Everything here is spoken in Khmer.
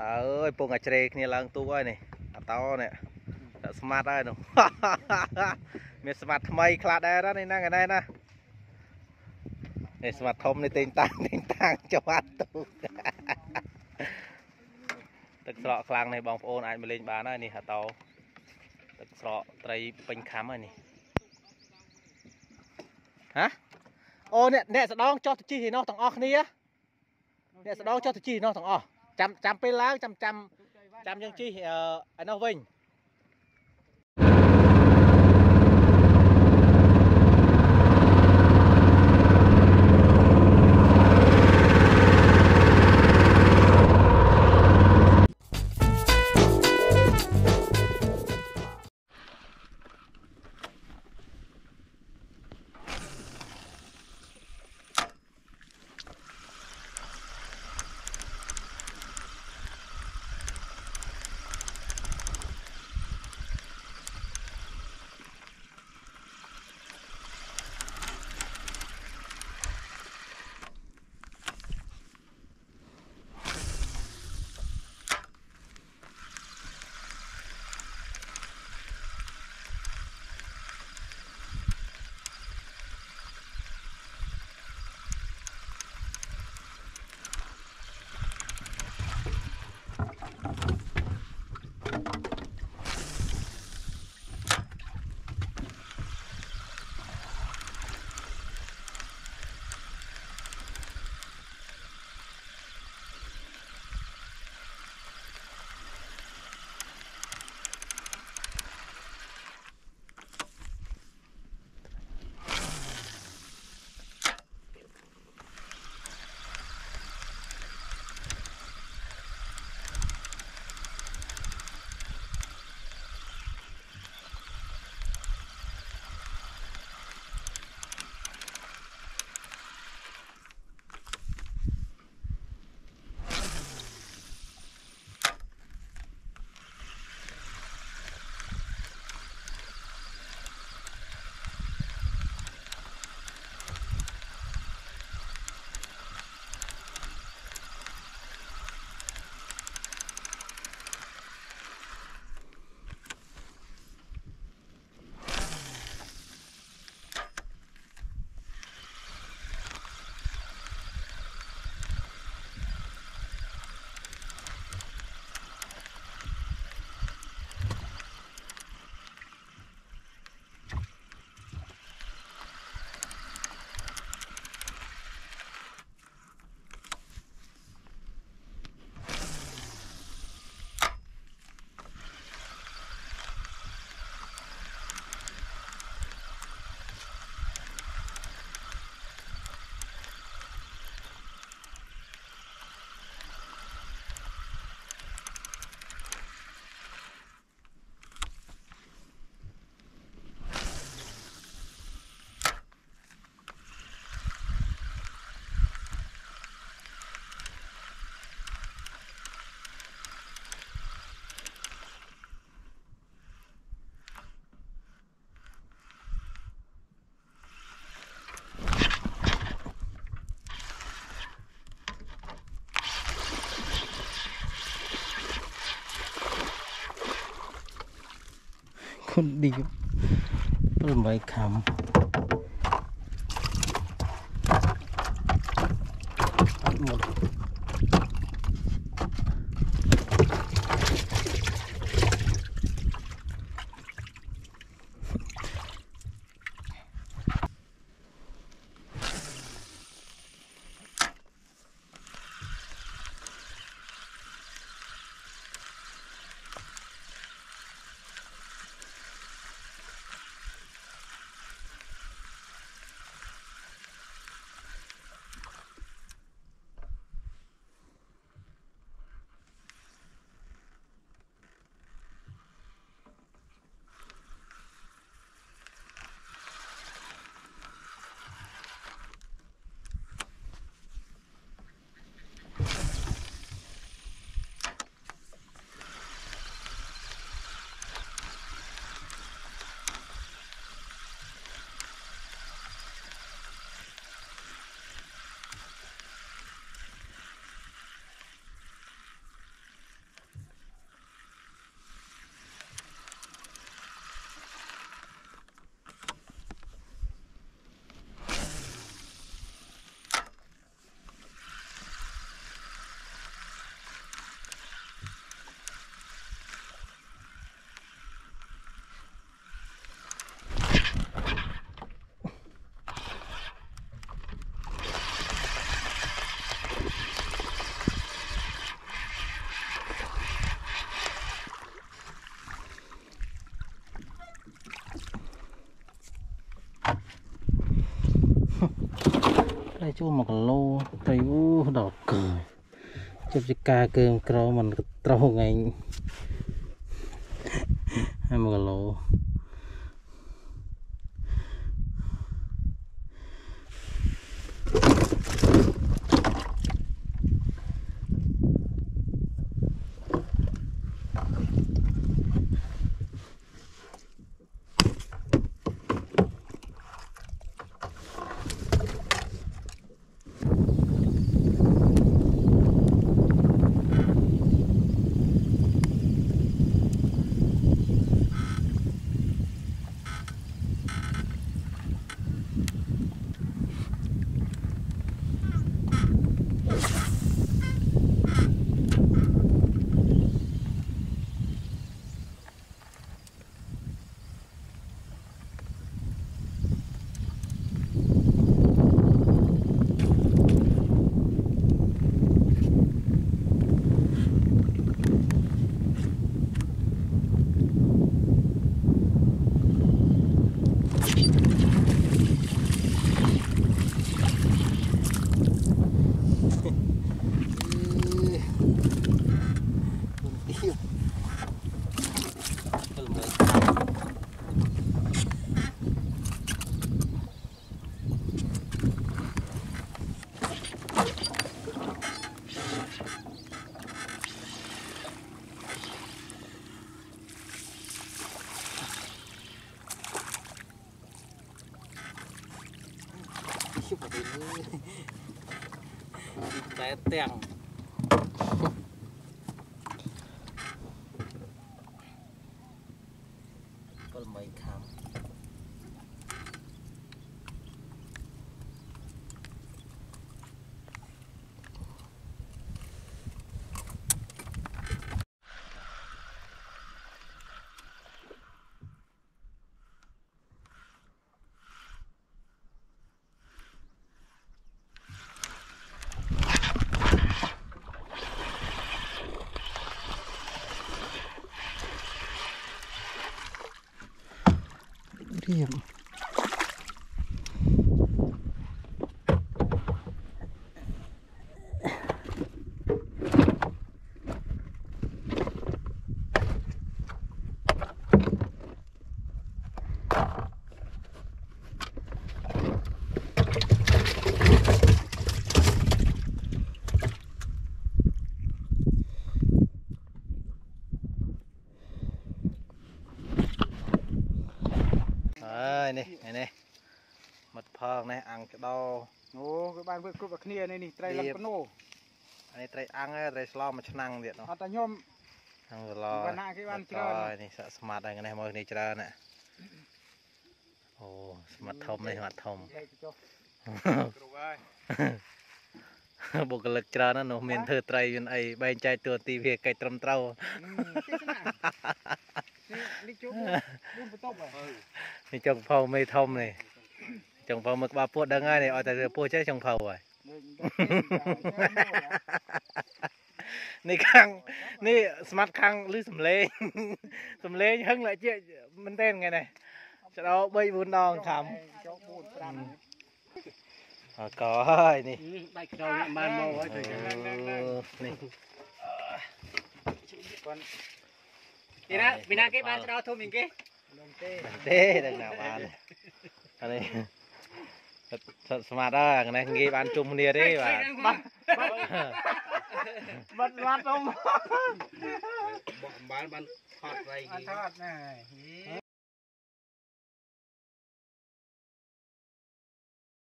បាទអើយពងអាជ្រេគ្នាឡើងទូកហើយនេះអាតោនេះដាក់ស្មាត់ហើយនោះមានស្មាត់ថ្មីខ្លះដែរណានេះហ្នឹងឯណែណានេះស្មាត់ធំនេះទិញតាំងទិញតាំងច្បាត់ទូកទឹកស្រកខ្លាំងនេះបងប្អូនអាចមកលេងបានហើយនេះអាតោទឹកស្រកត្រីពេញខំហើយនេះហ៎អូអ្នកអ្នកស្ដងចោះទៅជីឯនោះទាំងអស់គ្នាអ្នកស្ដងចោះទៅជីឯនោះទាំងអស់ ចាំចាំពេលឡើងចាំចាំចាំយើងជីអឺឯនោះវិញ คนดียวต้นใบคำ ចូល1គីឡូត្រីអូដល់កើជិបជាការកើមក្រมันត្រោងឯងហើយ1គីឡូ តែទាំងកលមិនខាំ រៀបហើយនេះហើយនេះមិត្តផងនេះអាំងក្តោ អូគឺ បានធ្វើគ្រប់តែគ្នានេះនេះត្រីលឹកបណូអានេះត្រីអាំងហើយត្រីស្លោមួយឆ្នាំងទៀតនោះអត់តែខ្ញុំអាំងស្លោវណ្ណៈគេបានច្រើនហើយនេះសាក់ស្មាតហើយនេះមកនេះច្រើនណាអូស្មាត់ធំនេះស្មាត់ធំលេខចុះគ្រប់ហើយបុគ្គលិកច្រើនណាស់នោះមានធ្វើត្រីមានអីបែងចែកតួនាទីវាកិច្ចត្រឹមត្រូវទេស្នានេះជុំរួមបន្ទប់ហើយនេះចុងផៅមេធំនេះ ចុងផៅមើលក្បាលពោះដឹងហើយនេះឲ្យតែរើពោះចេះចុងផៅហើយនេះខាងនេះស្មាត់ខាងឬសំលេងសំលេងហឹង lại ជាមែនទេថ្ងៃនេះចដោ3 4ដងខំចុះ4 5អកហើយនេះដាច់ខ្យល់បានមកហើយទៅអូនេះគាត់ពីណាពីណាគេបានច្រោធំជាងគេនឹងទេមែនទេដឹងណាបានអានេះ សត្វស្មាតហើយអានេះងាយបានជុំគ្នាទេបាទបាត់បាត់បាត់ទៅបកអំបាលបានថតត្រីអត់ថតណែ